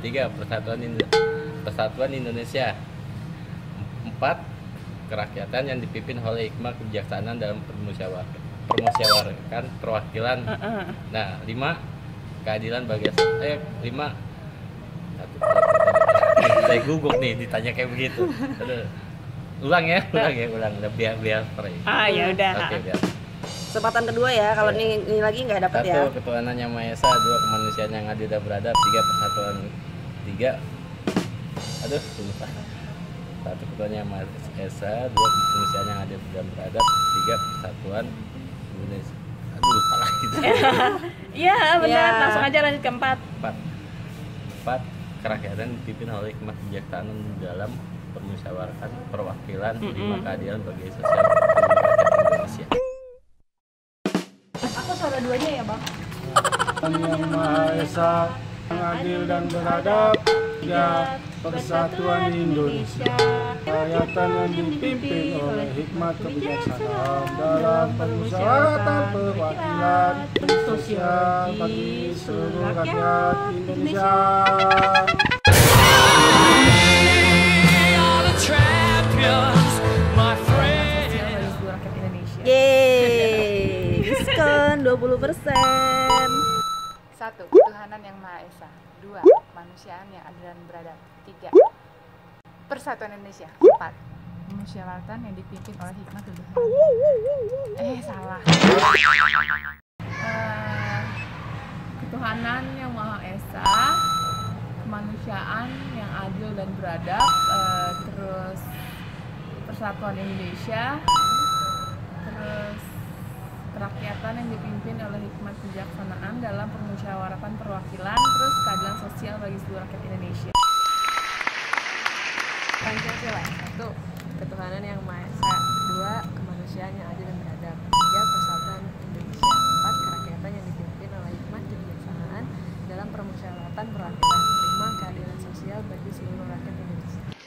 tiga persatuan Indo- persatuan Indonesia. Empat kerakyatan yang dipimpin oleh hikmah kebijaksanaan dalam permusyawaratan permusyawaratan perwakilan. Heeh. nah lima keadilan bagi eh lima. Satu saya gugup nih ditanya kayak begitu. Aduh. ulang ya ulang ya ulang. Biar biar ah ya udah. Oke biar Kesempatan kedua ya, kalau ini, ini lagi nggak dapat ya. satu ketuhanan yang maha esa dua kemanusiaan yang adil dan beradab tiga persatuan tiga. Aduh lupa. Satu ketuhanan yang maha esa dua kemanusiaan yang adil dan beradab tiga persatuan. Indonesia aduh lupa lagi. Iya benar, Ya. langsung aja lanjut ke empat. empat. Empat kerakyatan dipimpin oleh hikmah kebijaksanaan dalam permusyawaratan perwakilan lima keadilan bagi sosial rakyat Indonesia Aku suara duanya ya bang. Yang Maha Esa, yang adil dan beradab, tiga persatuan Indonesia. Rakyatan yang dipimpin oleh hikmat kebijaksanaan dalam permusyawaratan perwakilan sosial bagi seluruh rakyat Indonesia. 20%. Satu, ketuhanan yang Maha Esa. Dua, kemanusiaan yang adil dan beradab. Tiga, persatuan Indonesia. Empat, musyawaratan yang dipimpin oleh hikmah kebijaksanaan. Eh, salah. Eh, ketuhanan yang maha esa kemanusiaan yang adil dan beradab eh, terus persatuan Indonesia terus kerakyatan yang dipimpin oleh hikmat kebijaksanaan dalam permusyawaratan perwakilan terus keadilan sosial bagi seluruh rakyat Indonesia. Pancasila satu ketuhanan yang maha esa dua kemanusiaan yang adil dan beradab tiga persatuan Indonesia empat kerakyatan yang dipimpin oleh hikmat kebijaksanaan dalam permusyawaratan perwakilan lima keadilan sosial bagi seluruh rakyat Indonesia